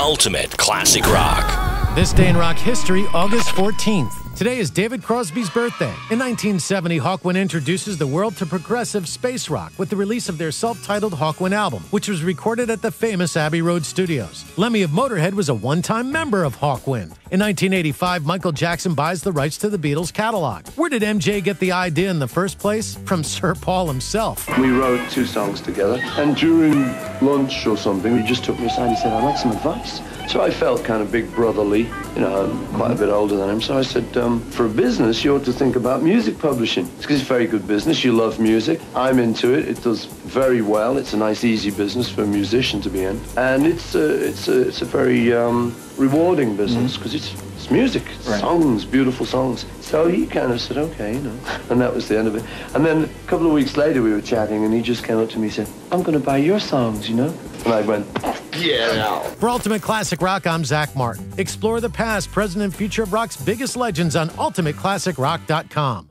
Ultimate Classic Rock. This day in rock history, August 14th. Today is David Crosby's birthday. In 1970, Hawkwind introduces the world to progressive space rock with the release of their self titled Hawkwind album, which was recorded at the famous Abbey Road Studios. Lemmy of Motorhead was a one time member of Hawkwind. In 1985, Michael Jackson buys the rights to the Beatles catalog. Where did MJ get the idea in the first place? From Sir Paul himself. We wrote two songs together, and during lunch or something, he just took me aside and said, I'd like some advice. So I felt kind of big brotherly, you know, I'm quite a bit older than him. So I said, um, for a business, you ought to think about music publishing. Because it's a very good business. You love music. I'm into it. It does very well. It's a nice, easy business for a musician to be in. And it's a, it's a, it's a very um, rewarding business because it's, it's music, it's Right. songs, beautiful songs. So he kind of said, okay, you know. And that was the end of it. And then a couple of weeks later, we were chatting, and he just came up to me and said, I'm going to buy your songs, you know. And I went, yeah. For Ultimate Classic Rock, I'm Zach Martin. Explore the past, present, and future of rock's biggest legends on UltimateClassicRock.com.